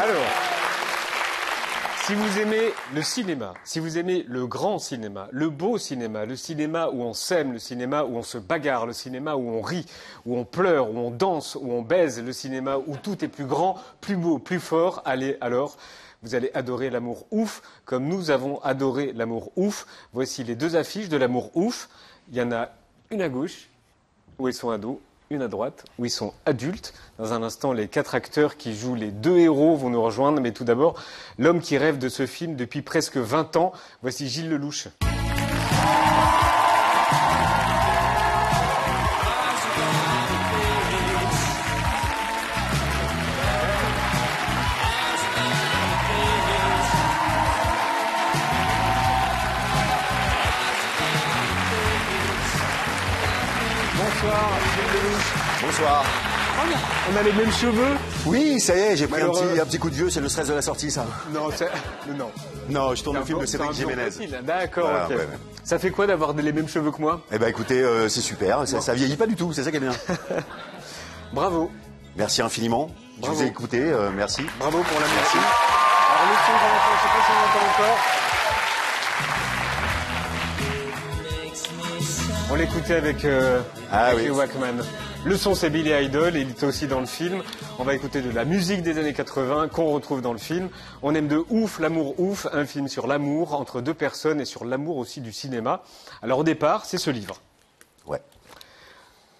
Alors, si vous aimez le cinéma, si vous aimez le grand cinéma, le beau cinéma, le cinéma où on s'aime, le cinéma où on se bagarre, le cinéma où on rit, où on pleure, où on danse, où on baise, le cinéma où tout est plus grand, plus beau, plus fort, allez alors. Vous allez adorer l'amour ouf, comme nous avons adoré l'amour ouf. Voici les deux affiches de l'amour ouf. Il y en a une à gauche, où ils sont ados, une à droite, où ils sont adultes. Dans un instant, les quatre acteurs qui jouent les deux héros vont nous rejoindre. Mais tout d'abord, l'homme qui rêve de ce film depuis presque 20 ans. Voici Gilles Lelouch. Bonsoir. Bonsoir. On a les mêmes cheveux Oui, ça y est, j'ai pris un petit, un petit coup de vieux, c'est le stress de la sortie, ça. Non, c'est... Non. Non, je tourne le film de Cédric Jiménez. D'accord, Voilà, ok. ouais, ouais. Ça fait quoi d'avoir les mêmes cheveux que moi? Eh ben écoutez, euh, c'est super, ça, ça vieillit pas du tout, c'est ça qui est bien. Bravo. Merci infiniment. Je vous ai écouté, euh, merci. Bravo pour la merci. Alors le son, je sais pas si on l'entend encore. L'écoutait avec, euh, Ah avec oui. les Walkman. Le son, c'est Billy Idol, il était aussi dans le film. On va écouter de la musique des années 80 qu'on retrouve dans le film. On aime de ouf l'amour ouf, un film sur l'amour entre deux personnes et sur l'amour aussi du cinéma. Alors au départ, c'est ce livre. Ouais.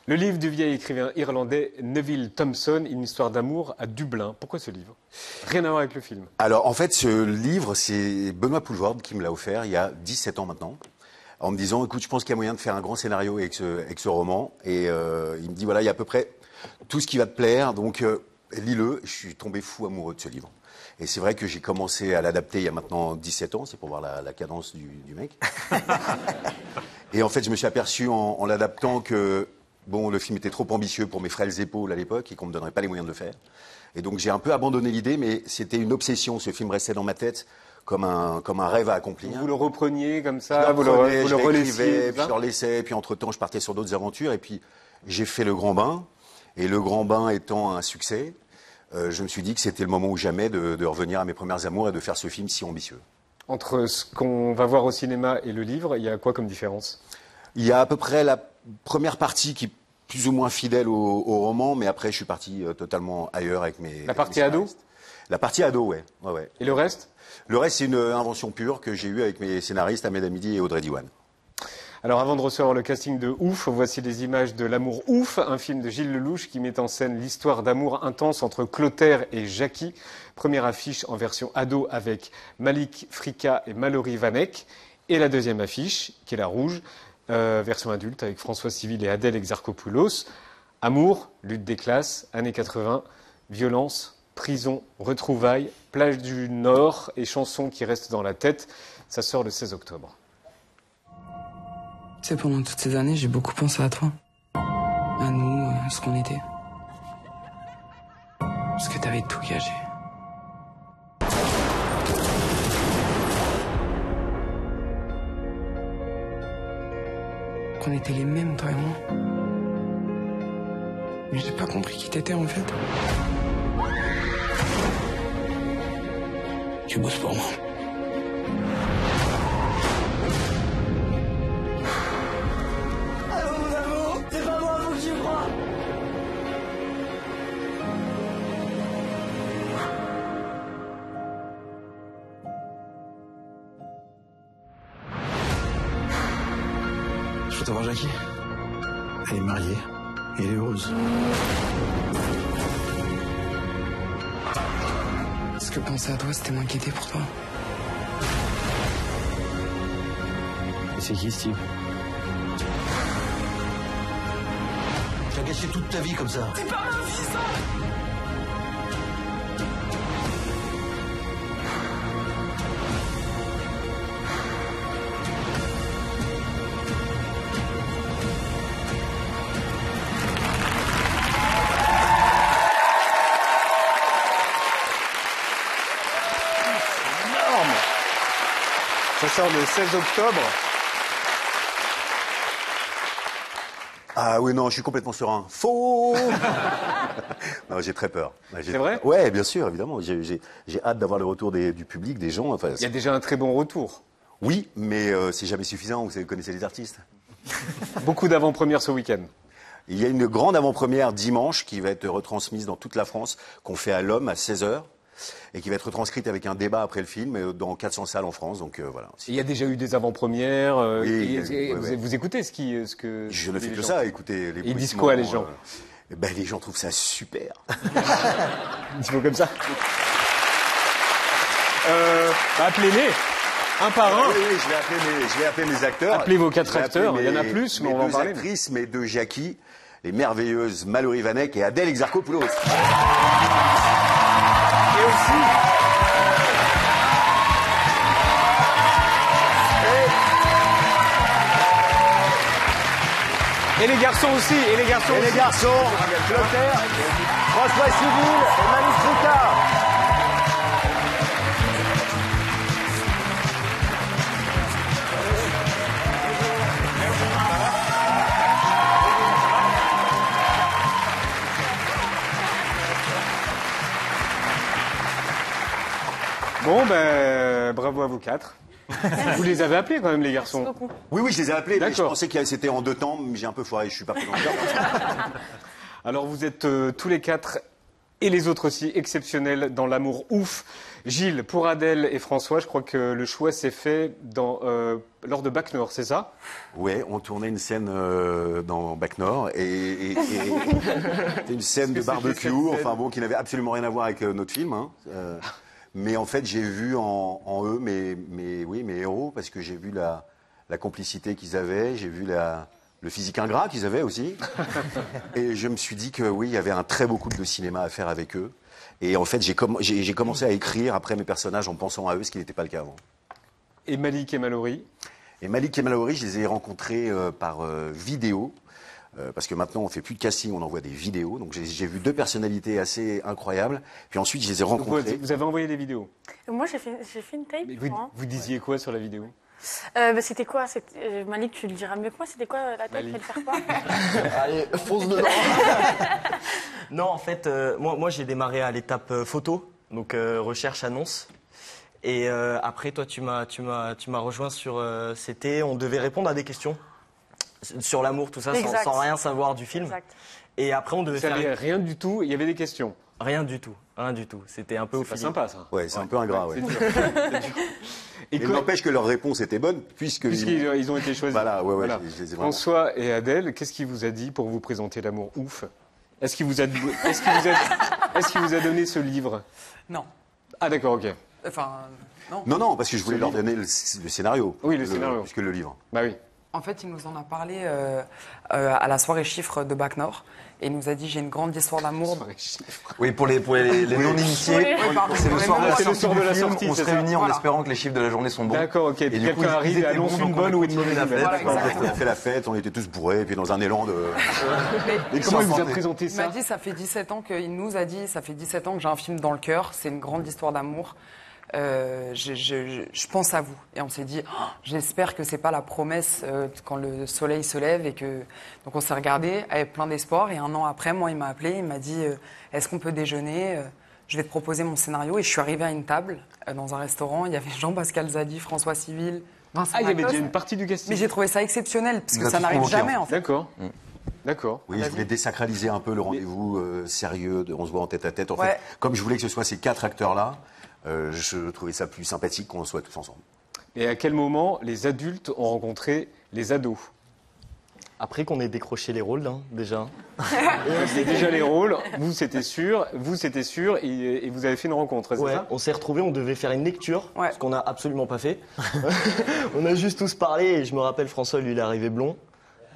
Le livre du vieil écrivain irlandais Neville Thompson, Une histoire d'amour à Dublin. Pourquoi ce livre? Rien à voir avec le film. Alors en fait, ce livre, c'est Benoît Poulvord qui me l'a offert il y a 17 ans maintenant. En me disant, écoute, je pense qu'il y a moyen de faire un grand scénario avec ce, avec ce roman. Et euh, il me dit, voilà, il y a à peu près tout ce qui va te plaire. Donc, euh, lis-le. Je suis tombé fou amoureux de ce livre. Et c'est vrai que j'ai commencé à l'adapter il y a maintenant 17 ans. C'est pour voir la, la cadence du, du mec. et en fait, je me suis aperçu en, en l'adaptant que, bon, le film était trop ambitieux pour mes frêles épaules à l'époque et qu'on me donnerait pas les moyens de le faire. Et donc, j'ai un peu abandonné l'idée, mais c'était une obsession. Ce film restait dans ma tête comme un, comme un rêve à accomplir. Vous le repreniez comme Je ça, le vous le, reprenais, vous je le relaissiez. puis je le relaissais, puis entre-temps, je partais sur d'autres aventures, et puis j'ai fait Le Grand Bain, et Le Grand Bain étant un succès, euh, je me suis dit que c'était le moment ou jamais de, de revenir à mes premières amours et de faire ce film si ambitieux. Entre ce qu'on va voir au cinéma et le livre, il y a quoi comme différence? Il y a à peu près la première partie qui est plus ou moins fidèle au, au roman, mais après, je suis parti euh, totalement ailleurs avec mes... La partie mes ado? scénaristes. La partie ado, ouais. ouais, ouais. Et le reste? Le reste, c'est une invention pure que j'ai eue avec mes scénaristes Ahmed Hamidi et Audrey Diwan. Alors avant de recevoir le casting de Ouf, voici les images de L'amour ouf, un film de Gilles Lelouch qui met en scène l'histoire d'amour intense entre Clotaire et Jackie. Première affiche en version ado avec Malik Frika et Mallory Vanek. Et la deuxième affiche, qui est la rouge, euh, version adulte avec François Civil et Adèle Exarchopoulos. Amour, lutte des classes, années 80, violence, prison, retrouvailles, plage du Nord et chansons qui restent dans la tête. Ça sort le 16 octobre. Tu sais, pendant toutes ces années, j'ai beaucoup pensé à toi. À nous, à ce qu'on était. Parce que t'avais tout gagé. Qu'on était les mêmes, toi et moi. Mais j'ai pas compris qui t'étais en fait. Tu bosses pour moi. Je veux t'avoir Jackie. Elle est mariée et elle est heureuse. Parce que penser à toi, c'était m'inquiéter pour toi. Et c'est qui Steve? Tu as gâché toute ta vie comme ça. énorme. Le 16 octobre. Ah oui, non, je suis complètement serein. Faux Non, j'ai très peur. C'est vrai? Ouais, bien sûr, évidemment. J'ai- hâte d'avoir le retour des- du public, des gens. Enfin, Il y a déjà un très bon retour. Oui, mais euh, c'est jamais suffisant. Vous connaissez les artistes. Beaucoup d'avant-premières ce week-end. Il y a une grande avant-première dimanche qui va être retransmise dans toute la France, qu'on fait à l'Homme à 16h, et qui va être retranscrite avec un débat après le film euh, dans 400 salles en France. Donc euh, voilà. Il y a déjà eu des avant-premières. euh, Oui, et- et ouais, vous, ouais. vous écoutez ce, qui, ce que. Je ne fais que ça, écoutez les Ils disent quoi, les gens eh ben, Les gens trouvent ça super. Peu comme ça. Bah, Appelez-les, un par un. Oui, oui, je vais appeler mes, je vais appeler mes acteurs. Appelez vos quatre acteurs, il y en a mes- plus, mais mes on va en deux parler. actrices, mes deux Jackie, les merveilleuses Mallory Vanek et Adèle Exarchopoulos. Et aussi. Et les garçons aussi, et les garçons Et les aussi. garçons, Clotaire, François Civil et Manu Stricard. Bon, ben, bravo à vous quatre. vous les avez appelés quand même, les garçons. Oui, oui, je les ai appelés, mais je D'accord. pensais que c'était en deux temps, mais j'ai un peu foiré, je suis pas présent. Alors, vous êtes euh, tous les quatre et les autres aussi exceptionnels dans l'amour ouf. Gilles, pour Adèle et François, je crois que le choix s'est fait dans, euh, lors de Bac Nord, c'est ça? Ouais, on tournait une scène euh, dans Bac Nord et, et- et- c'était une scène de Qu'est-ce que c'était barbecue, cette scène enfin bon, qui n'avait absolument rien à voir avec euh, notre film. hein. Euh, mais en fait, j'ai vu en, en eux mes, mes, oui, mes héros parce que j'ai vu la, la complicité qu'ils avaient, j'ai vu la, le physique ingrat qu'ils avaient aussi, et je me suis dit que oui, il y avait un très beau couple de cinéma à faire avec eux. Et en fait, j'ai commencé à écrire après mes personnages en pensant à eux, ce qui n'était pas le cas avant. Et Malik et Mallory? Et Malik et Mallory, je les ai rencontrés euh, par euh, vidéo. Euh, parce que maintenant, on fait plus de casting, on envoie des vidéos. Donc, j'ai vu deux personnalités assez incroyables. Puis ensuite, je les ai Donc, vous, rencontrés. vous avez envoyé des vidéos? Moi, j'ai fait, une tape. Mais vous, hein. vous disiez quoi sur la vidéo? Euh, bah, c'était quoi? Euh, Malik, tu le diras mieux que moi. C'était quoi la tape? Fallait faire quoi? Allez, fonce dedans. non, en fait, euh, moi, moi j'ai démarré à l'étape euh, photo, donc euh, recherche annonce. Et euh, après, toi, tu m'as, rejoint sur. euh, c'était, on devait répondre à des questions sur l'amour, tout ça, sans, rien savoir du film. Exact. Et après, on devait faire rien du tout, il y avait des questions. rien du tout, rien du tout. C'était un peu au C'est sympa, ça. Ouais, c'est un peu ingrat, ouais. Et Mais quoi- n'empêche que leur réponse était bonne, puisque. Puisqu'ils ils ont été choisis. Voilà, ouais, ouais, je les ai vraiment- François et Adèle, qu'est-ce qu'il vous a dit pour vous présenter l'amour ouf? Est-ce qu'il vous, a... est-ce qu'il vous, a... est-ce qu'il vous a donné ce livre? Non. Ah d'accord, ok. Enfin, non. Non, non, parce que je voulais leur donner le, le scénario. Oui, le scénario. Puisque le livre. Bah oui. En fait, il nous en a parlé euh, euh, à la soirée chiffre de Bac Nord. Et il nous a dit j'ai une grande histoire d'amour. Oui, pour les, pour les, les non-initiés, c'est le soir de la C'est le sortie soir du de la film, sortie, on c'est se ça. réunit en Voilà. espérant que les chiffres de la journée sont bons. D'accord, ok. Et Puis du coup, quelqu'un ils- arrive ils et étaient annonce bons, une donc bonne on ou a une continué mauvaise la nouvelle. fête. Voilà. On a fait la fête, on était tous bourrés, et puis dans un élan de. Et comment il vous a présenté Il m'a ça dit ça fait 17 ans qu'il nous a dit ça fait 17 ans que j'ai un film dans le cœur. C'est une grande histoire d'amour. Euh, je, je- je- je pense à vous. Et on s'est dit, Oh, j'espère que c'est pas la promesse euh, quand le soleil se lève et que donc on s'est regardé avec plein d'espoir. Et un an après, moi, il m'a appelé, il m'a dit, euh, est-ce qu'on peut déjeuner Je vais te proposer mon scénario. Et je suis arrivée à une table euh, dans un restaurant. Il y avait Jean-Pascal Zadi, François Civil, Vincent Ah, il y avait déjà une partie du casting. Mais j'ai trouvé ça exceptionnel parce que ça n'arrive jamais en fait. D'accord. D'accord. Oui, je voulais désacraliser un peu le rendez-vous euh, sérieux, de, on se voit en tête à tête. En Ouais. fait, comme je voulais que ce soit ces quatre acteurs-là, je trouvais ça plus sympathique qu'on soit tous ensemble. Et à quel moment les adultes ont rencontré les ados? Après qu'on ait décroché les rôles, hein, déjà. C'est déjà les rôles. Vous, c'était sûr. Vous, c'était sûr. Et, et vous avez fait une rencontre, c'est Ouais, ça? on s'est retrouvés, on devait faire une lecture, Ouais. ce qu'on n'a absolument pas fait. on a juste tous parlé et je me rappelle François, lui, il est arrivé blond.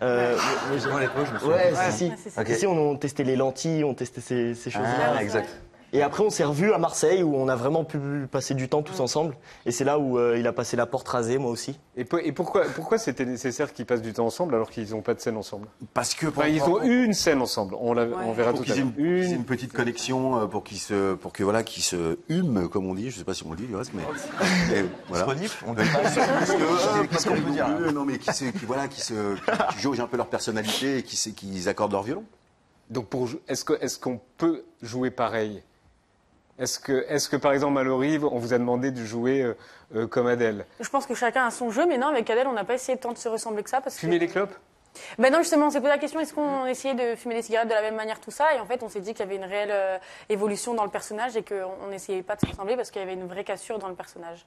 Euh, l'époque, je me souviens. Ouais, Ouais. si, si. Ouais, c'est ça. Ok. Ici, on, on testait les lentilles, on testait ces, ces choses-là. Ah, exact. Et après, on s'est revus à Marseille où on a vraiment pu passer du temps tous ensemble. Et c'est là où euh, il a passé la porte rasée, moi aussi. Et, po- et pourquoi, pourquoi c'était nécessaire qu'ils passent du temps ensemble alors qu'ils n'ont pas de scène ensemble? Parce que Enfin, ils ont une scène ensemble. On, la- on verra pour tout à l'heure. une, Une. petite connexion euh, pour qu'ils se, pour que voilà, qu'ils se hument, comme on dit. Je sais pas si on le dit du reste, mais mais voilà. Disponible On dit pas. Qu'est-ce qu'on peut dire Non, mais qui se, qui, voilà, qui se, qui, qui jaugent un peu leur personnalité et qui, se- qui accordent leur violon. Donc, est-ce que- est-ce qu'on peut jouer pareil? Est-ce que, est que, par exemple, Mallory, on vous a demandé de jouer euh, euh, comme Adèle? Je pense que chacun a son jeu, mais non, avec Adèle, on n'a pas essayé tant de se ressembler que ça. Parce Fumer que... les clopes? Ben non, justement, on s'est posé la question est-ce qu'on essayait de fumer des cigarettes de la même manière, tout ça? Et en fait, on s'est dit qu'il y avait une réelle euh, évolution dans le personnage et qu'on n'essayait pas de se ressembler parce qu'il y avait une vraie cassure dans le personnage.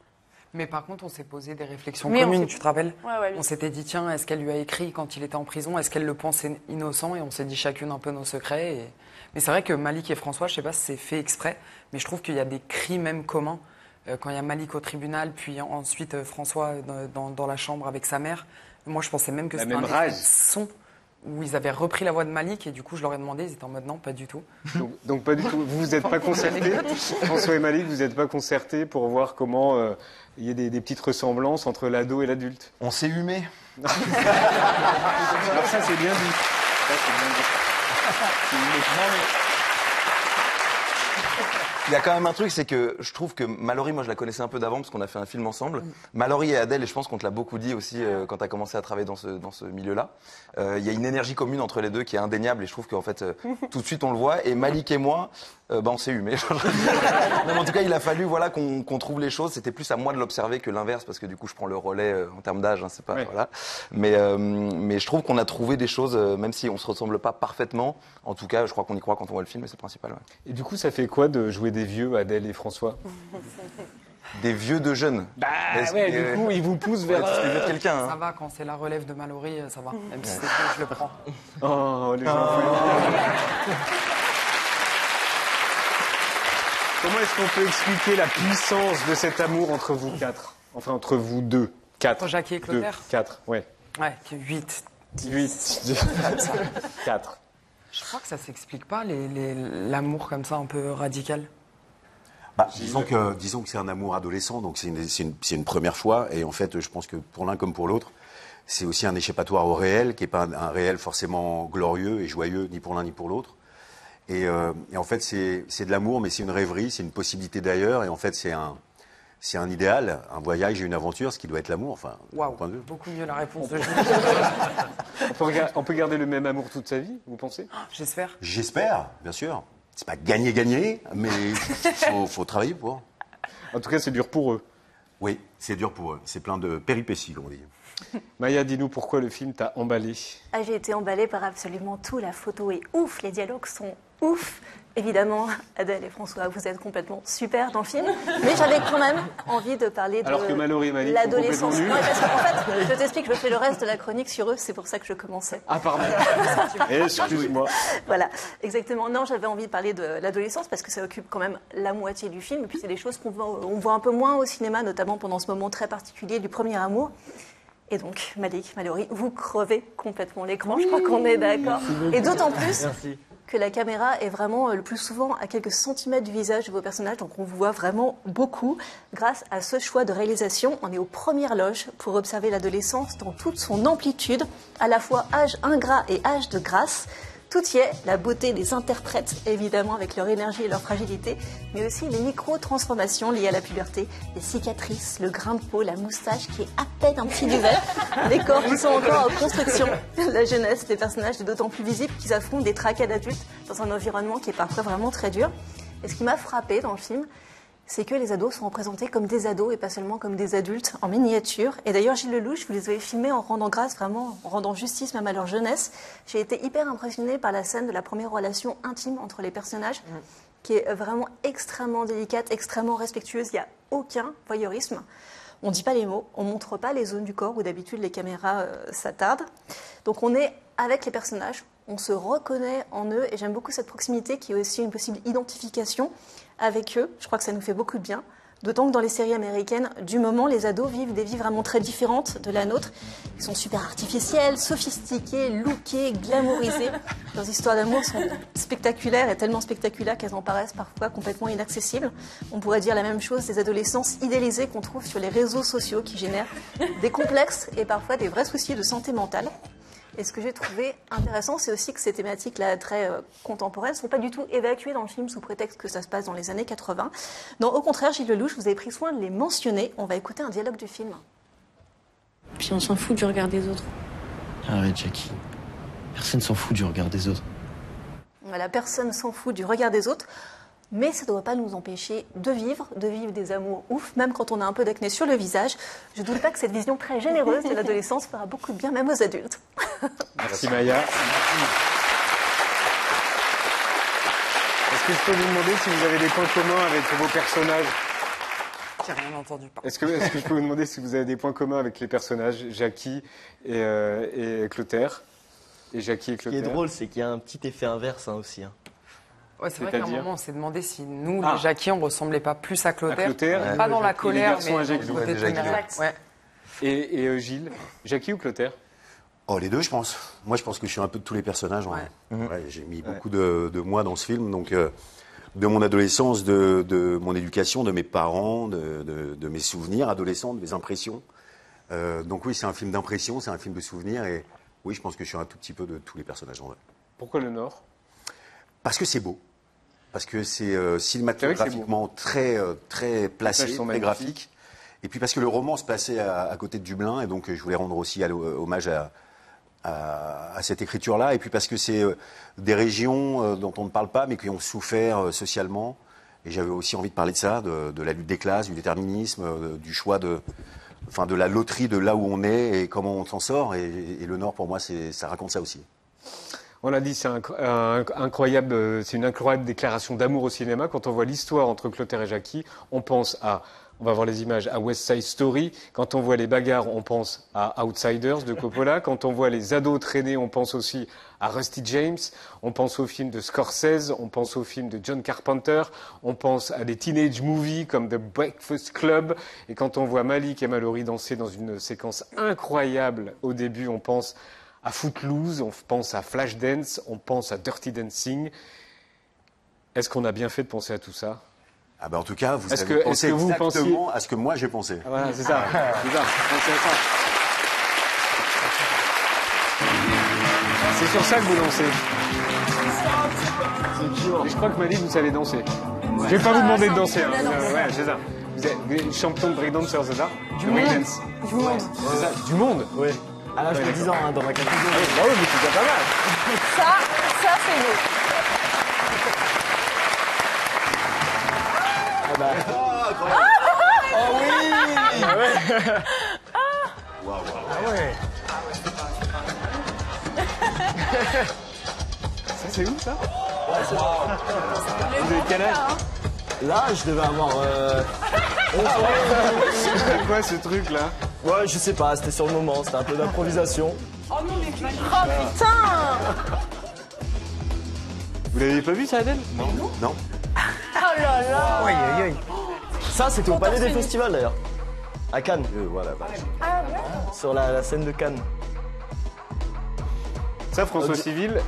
Mais par contre, on s'est posé des réflexions Oui, on communes, s'est- tu te rappelles? Ouais, ouais, On s'était dit, tiens, est-ce qu'elle lui a écrit quand il était en prison? Est-ce qu'elle le pensait innocent? Et on s'est dit chacune un peu nos secrets. et- Mais c'est vrai que Malik et François, je sais pas si c'est fait exprès, mais je trouve qu'il y a des cris même communs. Euh, Quand il y a Malik au tribunal, puis en- ensuite euh, François dans, dans- dans la chambre avec sa mère, moi je pensais même que c'était un rage. son où ils avaient repris la voix de Malik et du coup je leur ai demandé, ils étaient en mode non, pas du tout. donc, donc pas du tout. Vous vous êtes pas concertés François et Malik, vous n'êtes pas concertés pour voir comment euh, il y a des, des petites ressemblances entre l'ado et l'adulte? On s'est humé. Alors ça, c'est bien dit. Ça, c'est bien dit. C'est une- Il y a quand même un truc, c'est que je trouve que Mallory, moi je la connaissais un peu d'avant parce qu'on a fait un film ensemble. Mallory et Adèle, et je pense qu'on te l'a beaucoup dit aussi euh, quand tu as commencé à travailler dans ce, dans ce milieu-là. Euh, Il y a une énergie commune entre les deux qui est indéniable et je trouve qu'en fait, euh, tout de suite on le voit. Et Malik et moi, euh, bah, on s'est humé. Non, mais en tout cas, il a fallu voilà, qu'on qu'on trouve les choses. C'était plus à moi de l'observer que l'inverse parce que du coup, je prends le relais euh, en termes d'âge. hein, c'est pas, voilà. mais, euh, mais je trouve qu'on a trouvé des choses, euh, même si on se ressemble pas parfaitement. En tout cas, je crois qu'on y croit quand on voit le film et c'est le principal. ouais. Et du coup, ça fait quoi de jouer des vieux, Adèle et François? Des vieux de jeunes. Bah du coup, ils vous poussent vers. Quelqu'un. Hein. Ça va, quand c'est la relève de Mallory, euh, ça va. Même si c'est je le prends. Oh, les gens. Oh. Comment est-ce qu'on peut expliquer la puissance de cet amour entre vous quatre? Enfin, entre vous deux. Quatre. Entre et Clotaire? Quatre, ouais. Ouais, 8. 8. 4. Je crois que ça s'explique pas, l'amour comme ça, un peu radical. Bah, disons que, c'est un amour adolescent, donc c'est une, première fois. Et en fait, je pense que pour l'un comme pour l'autre, c'est aussi un échappatoire au réel, qui n'est pas un, réel forcément glorieux et joyeux, ni pour l'un ni pour l'autre. Et, euh, en fait, c'est de l'amour, mais c'est une rêverie, c'est une possibilité d'ailleurs. Et en fait, c'est un, c'est un idéal, un voyage et une aventure, ce qui doit être l'amour, enfin, point de vue. beaucoup mieux la réponse de. On peut, rega- on peut garder le même amour toute sa vie, vous pensez? J'espère. J'espère, bien sûr. C'est pas gagner-gagner, mais il faut, faut travailler pour. En tout cas, c'est dur pour eux. Oui, c'est dur pour eux. C'est plein de péripéties, comme on dit. Maya, dis-nous pourquoi le film t'a emballé. Ah, j'ai été emballée par absolument tout. La photo est ouf, les dialogues sont ouf. Évidemment, Adèle et François, vous êtes complètement super dans le film. Mais j'avais quand même envie de parler de Alors que Mallory et Malik sont l'adolescence. Ouais, parce qu'en fait, je t'explique, je fais le reste de la chronique sur eux, c'est pour ça que je commençais. Ah, pardon. Excuse-moi. Voilà, exactement. Non, j'avais envie de parler de l'adolescence parce que ça occupe quand même la moitié du film. Et puis, c'est des choses qu'on voit, on voit un peu moins au cinéma, notamment pendant ce moment très particulier du premier amour. Et donc, Malik, Mallory, vous crevez complètement l'écran. Je crois qu'on est d'accord. Et d'autant plus Merci. Que la caméra est vraiment euh, le plus souvent à quelques centimètres du visage de vos personnages, donc on vous voit vraiment beaucoup. Grâce à ce choix de réalisation, on est aux premières loges pour observer l'adolescence dans toute son amplitude, à la fois âge ingrat et âge de grâce. Tout y est, la beauté des interprètes, évidemment, avec leur énergie et leur fragilité, mais aussi les micro-transformations liées à la puberté, les cicatrices, le grain de peau, la moustache qui est à peine un petit duvet, les corps qui sont encore en construction, la jeunesse des personnages est d'autant plus visible qu'ils affrontent des tracas d'adultes dans un environnement qui est parfois vraiment très dur. Et ce qui m'a frappé dans le film, c'est que les ados sont représentés comme des ados et pas seulement comme des adultes en miniature. Et d'ailleurs, Gilles Lelouch, vous les avez filmés en rendant grâce, vraiment, en rendant justice même à leur jeunesse. J'ai été hyper impressionnée par la scène de la première relation intime entre les personnages, qui est vraiment extrêmement délicate, extrêmement respectueuse. Il n'y a aucun voyeurisme. On ne dit pas les mots, on ne montre pas les zones du corps où d'habitude les caméras euh, s'attardent. Donc on est avec les personnages, on se reconnaît en eux et j'aime beaucoup cette proximité qui est aussi une possible identification avec eux. Je crois que ça nous fait beaucoup de bien D'autant que dans les séries américaines, du moment, les ados vivent des vies vraiment très différentes de la nôtre. Ils sont super artificiels, sophistiqués, lookés, glamourisés. Leurs histoires d'amour sont spectaculaires et tellement spectaculaires qu'elles en paraissent parfois complètement inaccessibles. On pourrait dire la même chose des adolescences idéalisées qu'on trouve sur les réseaux sociaux qui génèrent des complexes et parfois des vrais soucis de santé mentale. Et ce que j'ai trouvé intéressant, c'est aussi que ces thématiques-là très euh, contemporaines ne sont pas du tout évacuées dans le film sous prétexte que ça se passe dans les années 80. Non, au contraire, Gilles Lelouch, vous avez pris soin de les mentionner. On va écouter un dialogue du film. Puis on s'en fout du regard des autres. Arrête, Jackie. Personne s'en fout du regard des autres. Voilà, personne s'en fout du regard des autres. Mais ça ne doit pas nous empêcher de vivre, de vivre des amours ouf, même quand on a un peu d'acné sur le visage. Je ne doute pas que cette vision très généreuse de l'adolescence fera beaucoup de bien même aux adultes. Merci Maya. Est-ce que je peux vous demander si vous avez des points communs avec vos personnages J'ai rien entendu pas. Est-ce que, je peux vous demander si vous avez des points communs avec les personnages Jackie et, euh, et Clotaire Et Jackie et Ce qui est drôle, c'est qu'il y a un petit effet inverse hein, aussi. hein. Ouais, c'est vrai qu'à un moment, on s'est demandé si nous, Ah. les Jackie, on ressemblait pas plus à Clotaire. À Clotaire, Pas dans la Et les colère, garçons mais à Jackie. dans le côté Ouais, Jackie, téméraire. ouais. Ouais. Et, et, euh, Gilles Jackie ou Clotaire Oh, les deux, je pense. Moi, je pense que je suis un peu de tous les personnages. en Ouais. vrai. Ouais, j'ai mis beaucoup de, de moi dans ce film, donc euh, de mon adolescence, de, de mon éducation, de mes parents, de, mes souvenirs adolescents, de mes impressions. Euh, donc oui, c'est un film d'impression, c'est un film de souvenirs, et oui, je pense que je suis un tout petit peu de tous les personnages en vrai. Pourquoi le Nord? Parce que c'est beau, parce que c'est euh, cinématographiquement très, très placé, très graphique. Et puis parce que le roman se passait à, à côté de Dublin, et donc je voulais rendre aussi à- hommage à, à, cette écriture-là. Et puis parce que c'est euh, des régions euh, dont on ne parle pas, mais qui ont souffert euh, socialement. Et j'avais aussi envie de parler de ça, de, la lutte des classes, du déterminisme, du choix de, enfin, de la loterie de là où on est et comment on s'en sort. Et, le Nord, pour moi, ça raconte ça aussi. On l'a dit, c'est incroyable, c'est une incroyable déclaration d'amour au cinéma. Quand on voit l'histoire entre Clotaire et Jackie, on pense à, on va voir les images, à West Side Story. Quand on voit les bagarres, on pense à Outsiders de Coppola. Quand on voit les ados traîner, on pense aussi à Rusty James. On pense au film de Scorsese. On pense au film de John Carpenter. On pense à des teenage movies comme The Breakfast Club. Et quand on voit Malik et Mallory danser dans une séquence incroyable au début, on pense à Footloose, on pense à Flashdance, on pense à Dirty Dancing. Est-ce qu'on a bien fait de penser à tout ça? Ah ben, en tout cas, vous Est-ce avez que- pensé est-ce que vous exactement pensiez- à ce que moi j'ai pensé. Ah, Voilà, c'est ça. C'est ça. C'est sur ça que vous dansez. Et je crois que Malik, vous savez danser. Je vais pas vous demander de danser. hein. Euh, Ouais, c'est ça. Vous êtes, vous êtes champion de breakdancer, c'est ça Du breakdance. Du monde. C'est ça. Du monde Oui. À l'âge de 10 ans, hein, dans ma catégorie. Ah oui, mais c'est déjà pas mal. Ça, ça c'est beau. Ça, c'est où, ça Vous avez quel âge Là, je devais avoir. euh, C'est quoi ce truc-là Ouais, je sais pas, c'était sur le moment, c'était un peu d'improvisation. Oh putain Vous l'avez pas vu, ça, Adèle Non. Oh là là Ça, c'était au Palais des Festivals d'ailleurs. À Cannes, Euh, voilà. bah, sur la, la scène de Cannes. Ça, François Civil,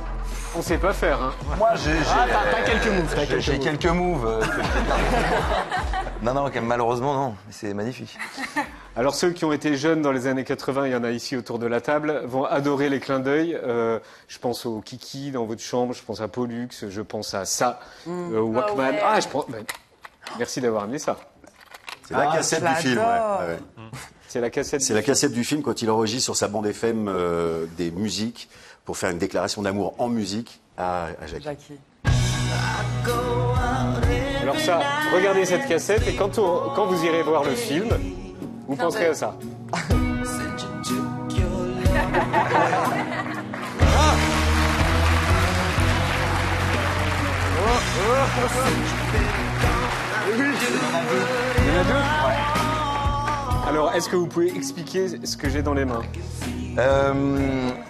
on sait pas faire. Hein. Moi, j'ai Ah, t'as quelques moves, t'as quelques j'ai moves. quelques moves. euh, non, non, quand même, malheureusement, non. C'est magnifique. Alors ceux qui ont été jeunes dans les années 80, il y en a ici autour de la table, vont adorer les clins d'œil. Euh, je pense au Kiki dans votre chambre, je pense à Pollux, je pense à ça, euh, au Walkman. Ah ouais. Ah, je pense. ben, merci d'avoir amené ça. C'est la Ah, cassette je du film. ouais. l'adore. Ouais. C'est la cassette. C'est la cassette du film quand il enregistre sur sa bande FM euh, des musiques pour faire une déclaration d'amour en musique à, à Jackie. Jackie. Alors ça, regardez cette cassette et quand, on- quand vous irez voir le film, vous penserez à ça. Il y en a deux Alors, est-ce que vous pouvez expliquer ce que j'ai dans les mains Euh,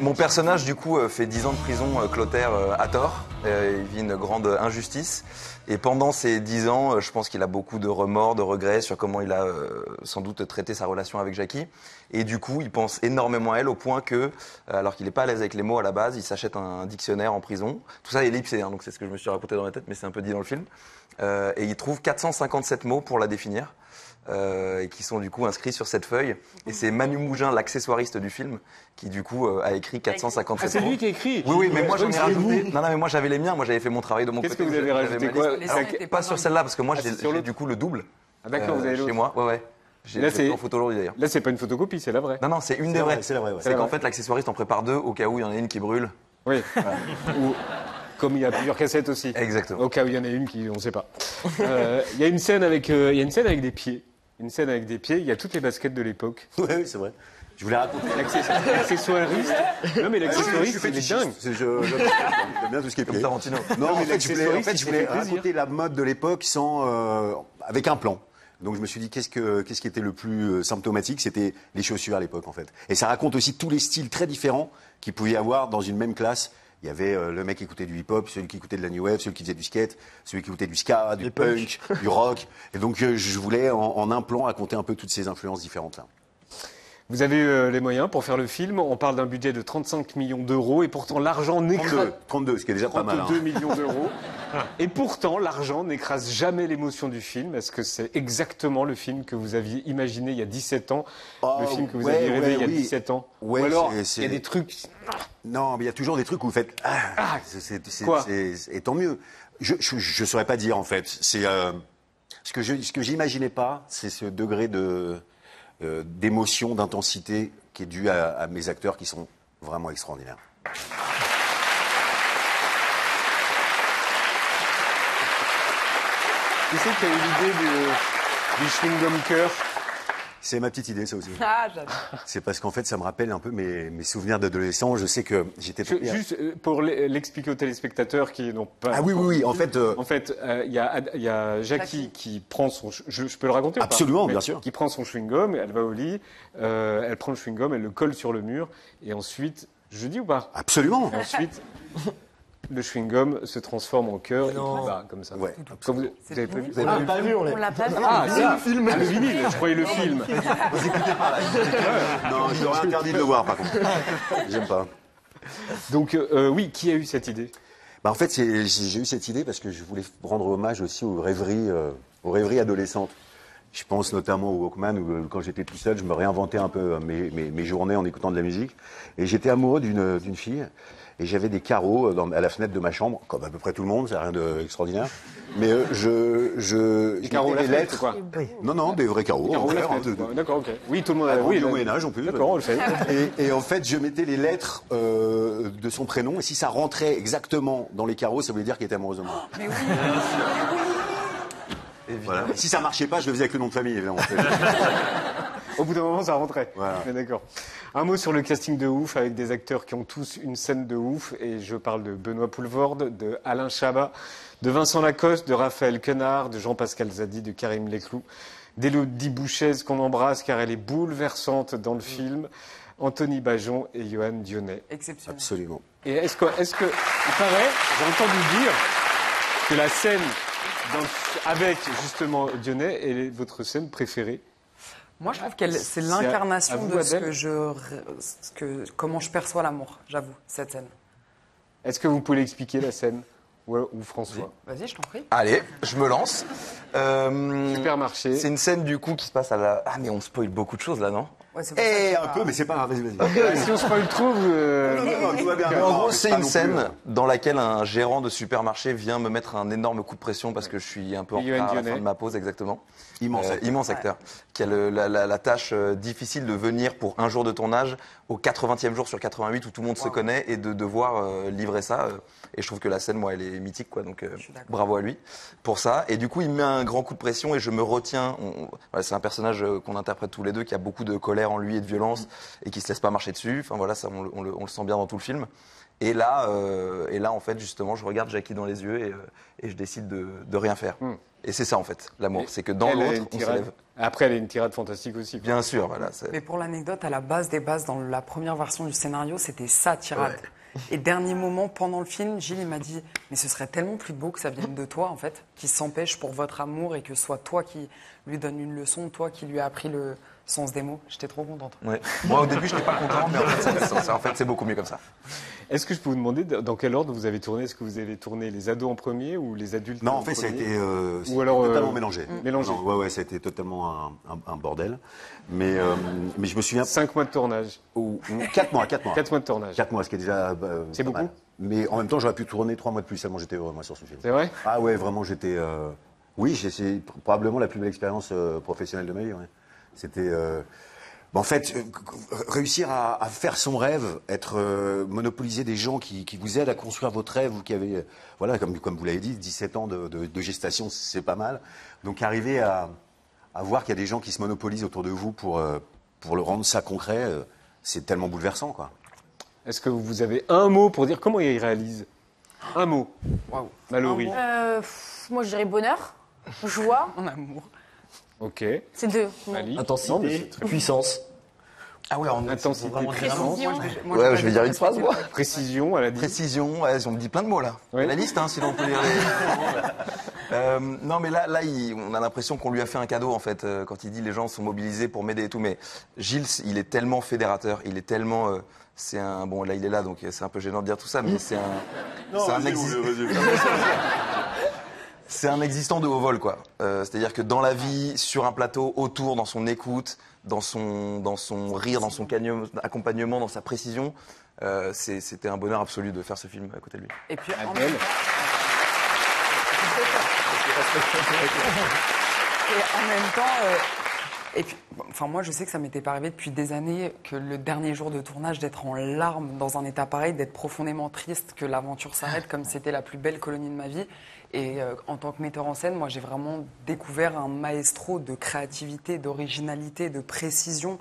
mon personnage, du coup, euh, fait 10 ans de prison, euh, Clotaire, à tort. Il vit une grande injustice. Et pendant ces 10 ans, je pense qu'il a beaucoup de remords, de regrets sur comment il a sans doute traité sa relation avec Jackie. Et du coup, il pense énormément à elle au point que, alors qu'il n'est pas à l'aise avec les mots à la base, il s'achète un dictionnaire en prison. Tout ça est ellipsé, hein, donc c'est ce que je me suis raconté dans ma tête, mais c'est un peu dit dans le film. Et il trouve 457 mots pour la définir. Euh, et qui sont du coup inscrits sur cette feuille. Et c'est Manu Mougin, l'accessoiriste du film, qui du coup euh, a écrit 457 Ah, c'est lui qui a écrit? Oui, oui, mais moi Je j'en ai rajouté. vous. Non, non, mais moi j'avais les miens. Moi j'avais fait mon travail de mon Qu'est-ce côté. que vous avez rajouté quoi étaient Pas pas sur celle-là, parce que moi Ah, j'ai j'ai du coup le double. Ah, d'accord, vous avez chez l'autre. moi. Ouais, ouais. J'ai Là, c'est- en photo aujourd'hui d'ailleurs. Là, c'est pas une photocopie, c'est la vraie. Non, non, c'est une des vraies. vraie, c'est la vraie. C'est qu'en fait l'accessoiriste en prépare deux au cas où il y en a une qui brûle. Oui. Ou comme il y a plusieurs cassettes aussi. Exactement. Au cas où il y en a une qui, on ne sait pas. Euh, Il y a une scène avec, euh, il y a une scène avec des pieds. Une scène avec des pieds. Il y a toutes les baskets de l'époque. Oui, oui, c'est vrai. Je voulais raconter. L'access- L'accessoiriste. Non mais l'accessoiriste, il est dingue. C'est- Je, je- j'aime bien tout ce qui est Comme. Tarantino. Non, en mais fait, je voulais, en fait, je voulais raconter la mode de l'époque sans, euh, avec un plan. Donc je me suis dit qu'est-ce que qu'est-ce qui était le plus euh, symptomatique, c'était les chaussures à l'époque en fait. Et ça raconte aussi tous les styles très différents qu'il pouvait y avoir dans une même classe. Il y avait euh, le mec qui écoutait du hip-hop, celui qui écoutait de la new wave, celui qui faisait du skate, celui qui écoutait du ska, du punk, du rock. Et donc euh, je voulais en, en un plan raconter un peu toutes ces influences différentes là. Vous avez euh, les moyens pour faire le film. On parle d'un budget de 35 millions d'euros et pourtant l'argent n'écrase 32, 32, ce qui est déjà pas mal. hein. 32 millions d'euros. Et pourtant, l'argent n'écrase jamais l'émotion du film. Est-ce que c'est exactement le film que vous aviez imaginé il y a 17 ans? Oh, Le film que vous ouais, aviez rêvé ouais, il y a oui. 17 ans? Ouais, Ou alors, il y a des trucs... Non, mais il y a toujours des trucs où vous faites. Ah, Ah, c'est- Et tant mieux. Je ne saurais pas dire en fait. C'est euh, ce que je ce que j'imaginais pas, c'est ce degré de euh, d'émotion, d'intensité qui est à, à mes acteurs qui sont vraiment extraordinaires. Qui c'est qui a eu l'idée du, du chewing-gum cœur? C'est ma petite idée, ça aussi. Ah, j'adore. C'est parce qu'en fait, ça me rappelle un peu mes, mes souvenirs d'adolescent. Je sais que j'étais. Je- Juste euh, pour l'e- l'expliquer aux téléspectateurs qui n'ont pas... Ah oui, oui, oui. En fait, euh, En fait, euh, il y, a y a Jackie qui prend son... Je, je peux le raconter ou pas? Absolument, bien sûr. Qui prend son chewing-gum, elle va au lit, euh, elle prend le chewing-gum, elle le colle sur le mur, et ensuite... Je dis ou pas? Absolument. Et ensuite, le chewing-gum se transforme en cœur et qui bat comme ça. Ouais. Comme vous, vous avez pas vu Vous avez pas vu On l'a pas vu. Ah, ça, le film. le vinyle, je croyais le film. Non, je leur interdit de le voir, par contre. J'aime pas. Donc, euh, oui, qui a eu cette idée? Bah, en fait, j'ai eu cette idée parce que je voulais rendre hommage aussi aux rêveries, euh, aux rêveries adolescentes. Je pense notamment au Walkman où, euh, quand j'étais tout seul, je me réinventais un peu euh, mes, mes- mes journées en écoutant de la musique. Et j'étais amoureux d'une fille. Et j'avais des carreaux euh, dans- à la fenêtre de ma chambre, comme à peu près tout le monde, c'est rien d'extraordinaire. Mais euh, je, je, je carreaux des fenêtre, quoi. Non, non, des vrais carreaux. Hein. D'accord, ok. Oui, tout le monde a. Avant Oui, du là- Moyen-Âge en plus. D'accord, on le fait. Et, et en fait, je mettais les lettres euh, de son prénom, et si ça rentrait exactement dans les carreaux, ça voulait dire qu'il était amoureux de moi. Mais oui. Voilà. Si ça marchait pas, je le faisais avec le nom de famille, évidemment. Au bout d'un moment, ça rentrait. Voilà. Mais D'accord. Un mot sur le casting de ouf avec des acteurs qui ont tous une scène de ouf. Et je parle de Benoît Poulvorde, de Alain Chabat, de Vincent Lacoste, de Raphaël Quenard, de Jean-Pascal Zadi, de Karim Leclou, d'Élodie Bouchez qu'on embrasse car elle est bouleversante dans le film. Anthony Bajon et Johan Dionnet. Exceptionnel. Absolument. Et est-ce que, est-ce que, il paraît, j'ai entendu dire que la scène dans- avec justement Dionnet est votre scène préférée. Moi, je trouve que c'est l'incarnation de ce que je, ce que, comment je perçois l'amour, j'avoue, cette scène. Est-ce que vous pouvez l'expliquer la scène ou, ou François? Vas-y, je t'en prie. Allez, je me lance. Euh, Supermarché. C'est une scène du coup qui se passe à la. Ah mais on spoil beaucoup de choses là, non? Ouais, que Eh, un peu, mais c'est pas grave, si on spoil trop, vous, euh. En gros, c'est une scène euh. dans laquelle un gérant de supermarché vient me mettre un énorme coup de pression parce que je suis un peu en Et retard à la Dionnet. fin de ma pause, exactement. Immense Euh, acteur. immense acteur. Qui a le- la, la- la tâche euh, difficile de venir pour un jour de tournage au 80e jour sur 88 où tout le monde se connaît et de devoir euh, livrer ça. et je trouve que la scène, moi, elle est mythique, quoi. Donc, euh, bravo à lui pour ça. Et du coup, il me met un grand coup de pression et je me retiens. Voilà, c'est un personnage qu'on interprète tous les deux qui a beaucoup de colère en lui et de violence et qui se laisse pas marcher dessus. Enfin voilà, ça, on, le- on le, on le sent bien dans tout le film. Et là, euh, et là, en fait, justement, je regarde Jackie dans les yeux et, euh, et je décide de, de rien faire. Hmm. Et c'est ça, en fait, l'amour. C'est que dans l'autre, on s'élève. Après, elle a une tirade fantastique aussi. Bien sûr, voilà. Mais pour l'anecdote, à la base des bases, dans la première version du scénario, c'était sa tirade. Et dernier moment, pendant le film, Gilles il m'a dit Mais ce serait tellement plus beau que ça vienne de toi, en fait, qu'il s'empêche pour votre amour et que ce soit toi qui lui donne une leçon, toi qui lui as appris le sens des mots. J'étais trop contente. Ouais. Moi, au début, je n'étais pas content, mais en fait, c'est- c'est- en fait, c'est beaucoup mieux comme ça. Est-ce que je peux vous demander dans quel ordre vous avez tourné? Est-ce que vous avez tourné les ados en premier ou les adultes Non, en en fait, ça a premier? été, euh, Ou euh, totalement mélangé. mélangé. Non, ouais, ouais, ça a été totalement un, un- un bordel. Mais, euh, mais je me souviens. Cinq mois de tournage. Ou, ou quatre mois, quatre mois. Quatre mois de tournage. Quatre mois, ce qui est déjà. bah, C'est beaucoup? Mal. Mais en même temps, j'aurais pu tourner trois mois de plus, tellement j'étais heureux, moi, sur ce film. C'est vrai? Ah ouais, vraiment, j'étais. Oui, c'est probablement la plus belle expérience euh, professionnelle de ma vie. ouais. C'était. euh, en fait, euh, réussir à, à faire son rêve, être euh, monopoliser des gens qui, qui vous aident à construire votre rêve, ou qui avez, euh, voilà, comme, comme vous l'avez dit, 17 ans de, de- de gestation, c'est pas mal. Donc arriver à, à voir qu'il y a des gens qui se monopolisent autour de vous pour, euh, pour le rendre ça concret, euh, c'est tellement bouleversant, quoi. Est-ce que vous avez un mot pour dire comment il réalise? Un mot. Waouh. Mallory. Euh, moi, je dirais bonheur, joie. En amour. Ok. C'est deux. Ali. Non, Intensité, puissance. Ah ouais, en Intensité, vraiment Précision. Moi, je vais, moi, Ouais, vais je pas vais dire une phrase, moi. précision, elle a dit. Précision, ouais, on me dit plein de mots là. Oui. La liste, hein, sinon on peut lire les. Euh, non, mais là, là il- on a l'impression qu'on lui a fait un cadeau en fait euh, quand il dit les gens sont mobilisés pour m'aider et tout. Mais Gilles, il est tellement fédérateur, il est tellement. euh, c'est un bon là il est là donc c'est un peu gênant de dire tout ça mais c'est un c'est un exi- c'est un existant de haut vol quoi Euh, c'est-à-dire que dans la vie sur un plateau autour dans son écoute dans son dans son rire dans son accompagnement dans sa précision euh, c'était un bonheur absolu de faire ce film à côté de lui Et puis, en Adèle. Et en même temps, euh, et puis, enfin moi je sais que ça m'était pas arrivé depuis des années que le dernier jour de tournage d'être en larmes dans un état pareil, d'être profondément triste que l'aventure s'arrête comme c'était la plus belle colonie de ma vie. Et euh, en tant que metteur en scène, moi j'ai vraiment découvert un maestro de créativité, d'originalité, de précision.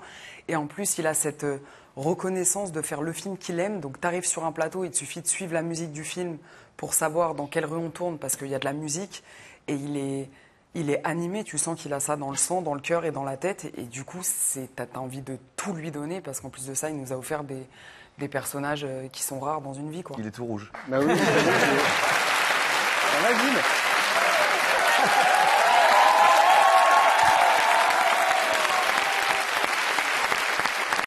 Et en plus, il a cette euh, reconnaissance de faire le film qu'il aime. Donc tu arrives sur un plateau, il te suffit de suivre la musique du film pour savoir dans quelle rue on tourne parce qu'il y a de la musique. Et il est, il est animé, tu sens qu'il a ça dans le sang, dans le cœur et dans la tête. Et, et du coup, c'est, t'as, t'as envie de tout lui donner parce qu'en plus de ça, il nous a offert des, des personnages euh, qui sont rares dans une vie. Quoi. il est tout rouge Bah oui. Gilles